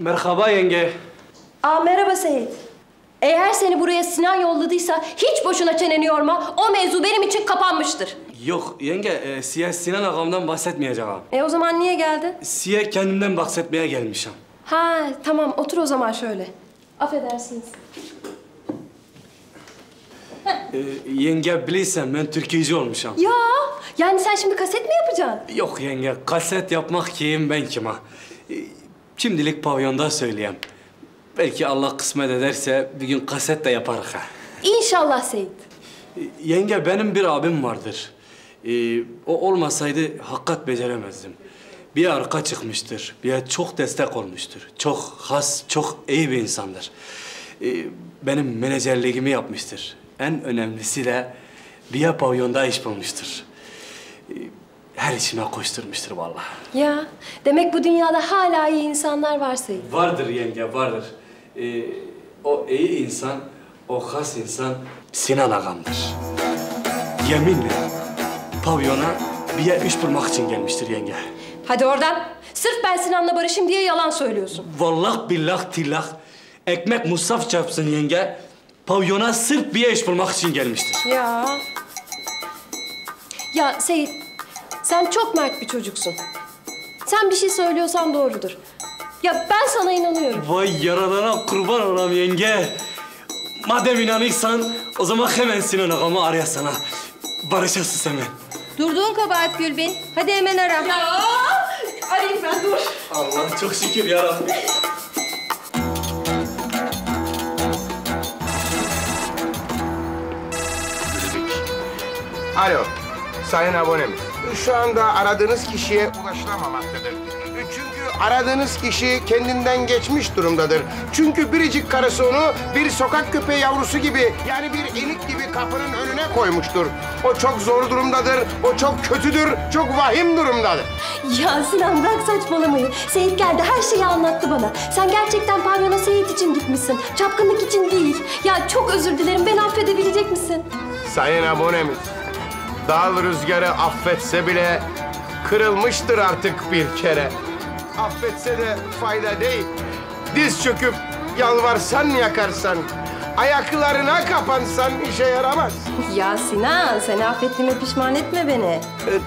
Merhaba yenge. Aa merhaba Seyit. Eğer seni buraya Sinan yolladıysa hiç boşuna çeneni yorma. O mevzu benim için kapanmıştır. Yok yenge, e, size Sinan ağamdan bahsetmeyeceğim. E o zaman niye geldin? Size kendimden bahsetmeye gelmişim. Ha tamam otur o zaman şöyle. Affedersiniz. E, yenge bilirsen ben Türkiye'ci olmuşum. Ya yani sen şimdi kaset mi yapacaksın? Yok yenge, kaset yapmak kim ben kim ha? E, şimdilik pavyonda söyleyeyim. Belki Allah kısmet ederse bir gün kaset de yaparız ha. İnşallah Seyit. E, Yenge benim bir abim vardır. E, o olmasaydı hakikat beceremezdim. Bir arka çıkmıştır. Bir çok destek olmuştur. Çok has, çok iyi bir insandır. E, benim menajerliğimi yapmıştır. En önemlisi de bir pavyonda iş bulmuştur. Her işime koşturmuştur vallahi. Ya demek bu dünyada hala iyi insanlar var Seyit. Vardır yenge, vardır. E, o iyi insan, o has insan Sinan ağamdır. Yeminle pavyona bir iş bulmak için gelmiştir yenge. Hadi oradan. Sırf ben Sinan'la barışım diye yalan söylüyorsun. Vallahi billah tillah ekmek musaf çarpsın yenge. Pavyona sırf bir iş bulmak için gelmiştir. Ya. Ya Seyit, sen çok mert bir çocuksun. Sen bir şey söylüyorsan doğrudur. Ya ben sana inanıyorum. Vay yaradana kurban olam yenge. Madem inanırsan o zaman hemen Sinan ağamı arayasana. Barışasın hemen. Durduğun kabahat Gülbin. Hadi hemen ara. Ya arayayım ben dur. Allah çok şükür yarabbim. Alo, sayın abonemiz. Şu anda aradığınız kişiye ulaşılamamaktadır. Çünkü aradığınız kişi kendinden geçmiş durumdadır. Çünkü biricik karısı onu bir sokak köpeği yavrusu gibi yani bir enik gibi kapının önüne koymuştur. O çok zor durumdadır, o çok kötüdür, çok vahim durumdadır. Ya Sinan bırak saçmalamayı. Seyit geldi her şeyi anlattı bana. Sen gerçekten pavyona Seyit için gitmişsin. Çapkınlık için değil. Ya çok özür dilerim. Beni affedebilecek misin? Sayın abonemiz, dağıl rüzgarı affetse bile kırılmıştır artık bir kere. Affetse de fayda değil. Diz çöküp yalvarsan yakarsan, ayaklarına kapansan işe yaramaz. Ya Sinan seni affettiğime pişman etme beni. Ee,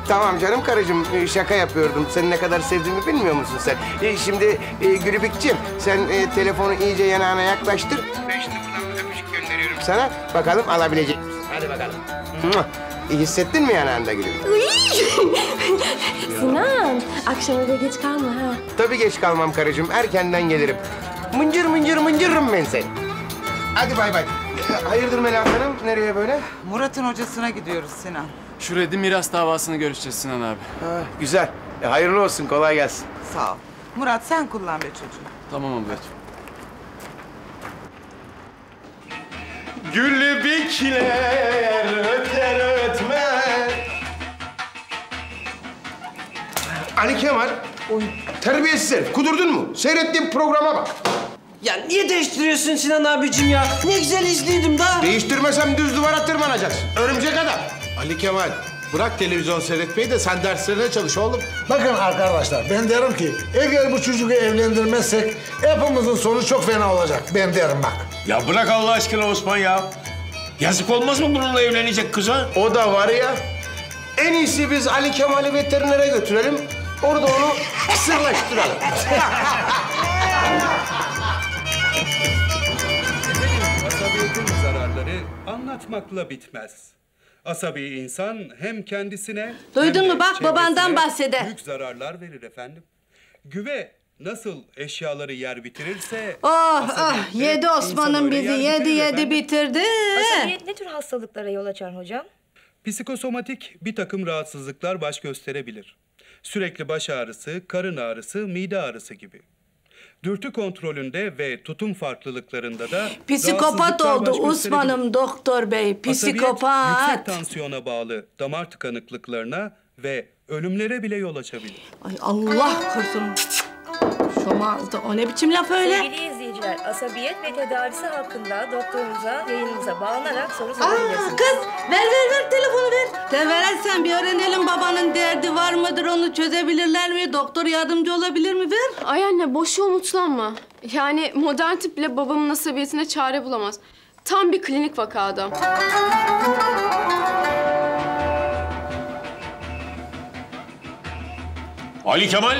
tamam canım karıcığım, ee, şaka yapıyordum. Seni ne kadar sevdiğimi bilmiyor musun sen? Ee, şimdi e, Gülübükçim, sen e, telefonu iyice yanağına yaklaştır. Ben şimdi buradan bir öpücük gönderiyorum sana. Bakalım alabilecek misin? Hadi bakalım. Mua! İyi hissettin mi yanağında Gülübük? Sinan akşam eve geç kalma ha. Tabii geç kalmam karıcığım. Erkenden gelirim. Mıncır mıncır mıncırırım ben seni. Hadi bay bay. Hayırdır Melahat Hanım? Nereye böyle? Murat'ın hocasına gidiyoruz Sinan. Şu reddi miras davasını görüşeceğiz Sinan abi. Ha, güzel. E, hayırlı olsun. Kolay gelsin. Sağ ol. Murat sen kullan be çocuğum. Tamam ablacığım. Gülübükler öter Ali Kemal, terbiyesiz herif. Kudurdun mu? Seyrettiğim programa bak. Ya niye değiştiriyorsun Sinan abicim ya? Ne güzel izliyordum da. Değiştirmesem düz duvara tırmanacaksın. Örümcek adam. Ali Kemal, bırak televizyon seyretmeyi de sen derslerine çalış oğlum. Bakın arkadaşlar ben derim ki eğer bu çocuğu evlendirmezsek hepimizin sonu çok fena olacak. Ben derim bak. Ya bırak Allah aşkına Osman ya. Yazık olmaz mı bununla evlenecek kıza? O da var ya. En iyisi biz Ali Kemal'i veterinere götürelim. Orada onu sırlaştıralım. Asabiyetin zararları anlatmakla bitmez. Asabi insan hem kendisine Duydun mu? Bak, babandan bahseder. Büyük zararlar verir efendim. Güve nasıl eşyaları yer bitirirse... Oh ah de yedi insanları bizi yedi yedi bitirdi. Asabiyet ne tür hastalıklara yol açar hocam? Psikosomatik bir takım rahatsızlıklar baş gösterebilir. Sürekli baş ağrısı, karın ağrısı, mide ağrısı gibi. Dürtü kontrolünde ve tutum farklılıklarında da Psikopat oldu. Osman'ım doktor bey. Asabiyet, yüksek Psikopat. tansiyona bağlı damar tıkanıklıklarına ve ölümlere bile yol açabilir. Ay Allah korusun. Şomazdı. O ne biçim laf öyle? Sevgili izleyiciler, asabiyet ve tedavisi hakkında doktorunuza, yayınımıza bağlanarak soru Aa, sorabilirsiniz. kız ver ver ver telefonu ver. Sen bir öğrenelim babanın derdi var mıdır onu çözebilirler mi? Doktor yardımcı olabilir mi? Ver. Ay anne boşu umutlanma. Yani modern tıp bile babamın asabiyetine çare bulamaz. Tam bir klinik vaka adam. Ali Kemal.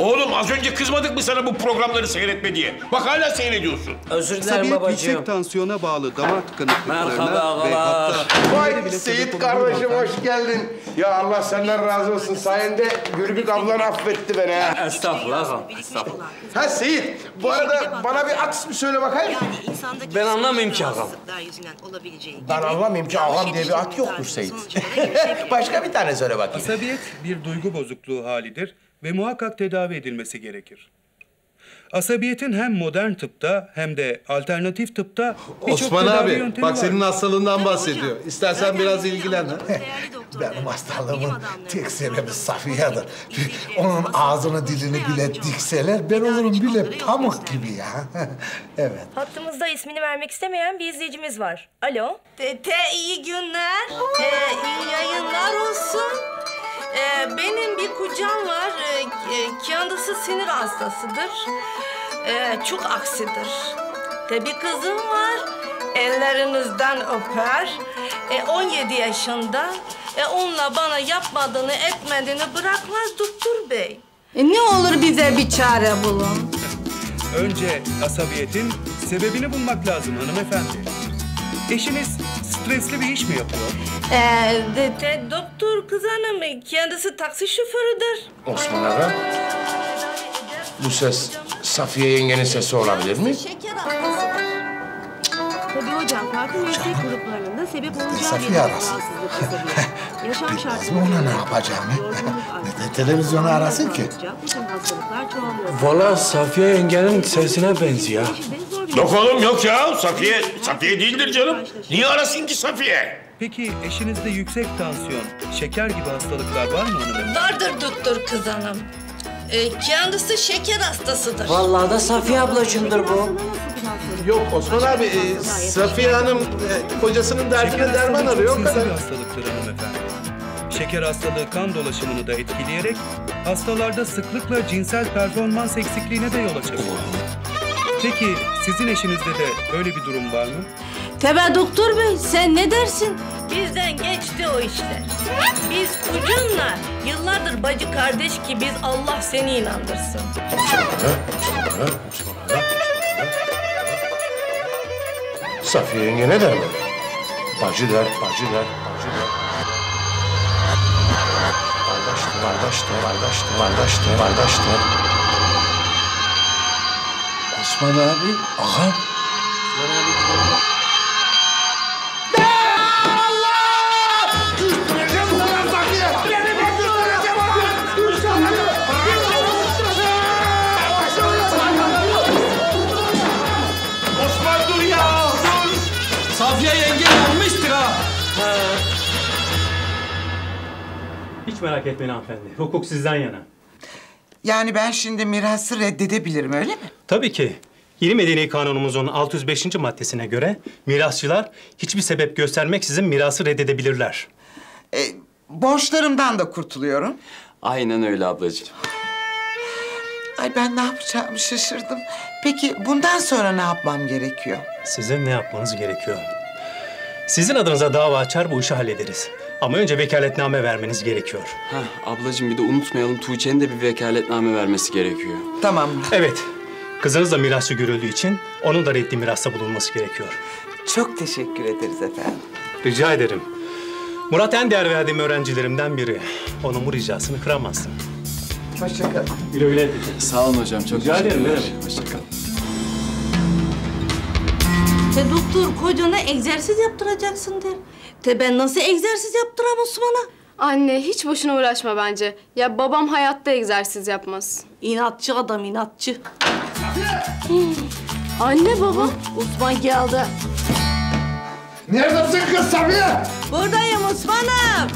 Oğlum az önce kızmadık mı sana bu programları seyretme diye? Bak hala seyrediyorsun. Özür Asabiyet yüksek tansiyona bağlı damar tıkanıklıklarına Merhaba ve ağalar. hatta Vay Seyit kardeşim hoş geldin. Ya Allah senden razı olsun. Sayende Gülbük ablan affetti beni ha. Estağfurullah ağam, estağfurullah. Ha Seyit, bu arada bana bir at ismi söyle bakayım. Ben anlamayayım ki ağam. Ben anlamayayım ki ağam diye bir at yoktur Seyit. Başka bir tane söyle bakayım. Asabiyet bir duygu bozukluğu halidir ve muhakkak tedavi edilmesi gerekir. Asabiyetin hem modern tıpta hem de alternatif tıpta birçok Osman tedavi abi yöntemi bak var. senin hastalığından bahsediyor. İstersen biraz ilgilen ha. Benim hastalığımın tek sebebi Safiye'dir. Onun ağzını dilini bile dikseler ben olurum bile pamuk gibi ya. evet. Hattımızda ismini vermek istemeyen bir izleyicimiz var. Alo. Tete iyi günler. Ee, iyi yayınlar olsun. Ee, benim bir kocam var. Ee, e, kendisi sinir hastasıdır. Ee, çok aksidir. De bir kızım var. Ellerinizden öper. Ee, 17 yaşında. Ee, onunla bana yapmadığını etmediğini bırakmaz doktor bey. E, ne olur bize bir çare bulun. Önce asabiyetin sebebini bulmak lazım hanımefendi. Eşiniz stresli bir iş mi yapıyor? Ee, de, de, doktor kız hanım kendisi taksi şoförüdür. Osman Aga, bu ses Safiye yengenin sesi olabilir mi? Şeker. Tabii hocam farklı meslek gruplarında sebep olacağı Safiye bir arasın. Yaşam şartları ona ne yapacağını? Neden televizyonu arasın ki? Valla Safiye yengenin sesine benziyor. Yok oğlum yok ya. Safiye, Safiye değildir canım. Niye arasın ki Safiye? Peki eşinizde yüksek tansiyon, şeker gibi hastalıklar var mı hanımefendi? Vardır doktor kız hanım. Ee, kendisi şeker hastasıdır. Vallahi da Safiye ablacığımdır bu. Yok Osman abi e, Safiye Hanım e, kocasının derdine derman arıyor o sinsi kadar. bir hastalıktır hanımefendi. Şeker hastalığı kan dolaşımını da etkileyerek hastalarda sıklıkla cinsel performans eksikliğine de yol açabilir. Peki sizin eşinizde de böyle bir durum var mı? Tebe doktor bey sen ne dersin? Bizden geçti o işler. Biz ucunla yıllardır bacı kardeş ki biz Allah seni inandırsın. Safiye yenge ne der mi? Bacı der, bacı der, bacı der. Kardeş der, kardeş der, kardeş der, kardeş der, kardeş der. Osman abi, ağam. Osman. Dur. Safiye yenge yanmıştır ha. Hiç merak etmeyin hanımefendi. Hukuk sizden yana. Yani ben şimdi mirası reddedebilirim öyle mi? Tabii ki. Yeni Medeni Kanunumuzun 605. maddesine göre mirasçılar hiçbir sebep göstermeksizin mirası reddedebilirler. E, borçlarımdan da kurtuluyorum. Aynen öyle ablacığım. Ay ben ne yapacağımı şaşırdım. Peki bundan sonra ne yapmam gerekiyor? Sizin ne yapmanız gerekiyor? Sizin adınıza dava açar bu işi hallederiz. Ama önce vekaletname vermeniz gerekiyor. Heh, ablacığım bir de unutmayalım Tuğçe'nin de bir vekaletname vermesi gerekiyor. Tamam. Evet. Kızınız da mirasçı görüldüğü için onun da reddi mirasta bulunması gerekiyor. Çok teşekkür ederiz efendim. Rica ederim. Murat en değer verdiğim öğrencilerimden biri. Onun bu ricasını kıramazdım. Hoşçakalın. Güle güle. Sağ olun hocam. Çok Rica ederim. Hoşçakalın. Te doktor kocana egzersiz yaptıracaksın der. Te ben nasıl egzersiz yaptıram Osman'a? Anne hiç boşuna uğraşma bence. Ya babam hayatta egzersiz yapmaz. İnatçı adam inatçı. Anne baba. Osman geldi. Neredesin kız Safiye? Buradayım Osman'ım.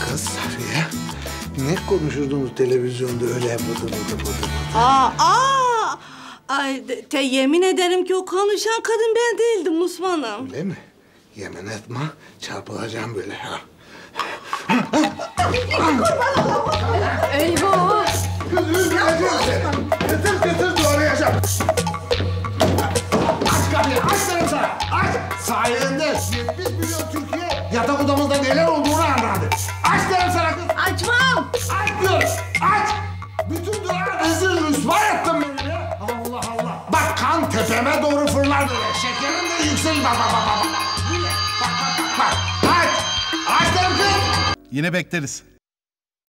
Kız Safiye, ne konuşurdunuz televizyonda öyle bıdı bıdı bıdı bıdı? Aa, aa. Ay te yemin ederim ki o konuşan kadın ben değildim Osman'ım. Öyle mi? Yemin etme çarpılacağım böyle ha. Eyvah! Kız. Aç kapıyı aç dedim sana. Aç. Sayende 70 milyon Türkiye yatak odamızda neler olduğunu anladı. Aç dedim sana kız. Açmam. Aç. Aç. Bütün dua rezil rüsva ettin beni. Allah Allah. Bak tepeme doğru fırlar böyle. Şekerim de. Bak bak bak bak. Yine bekleriz.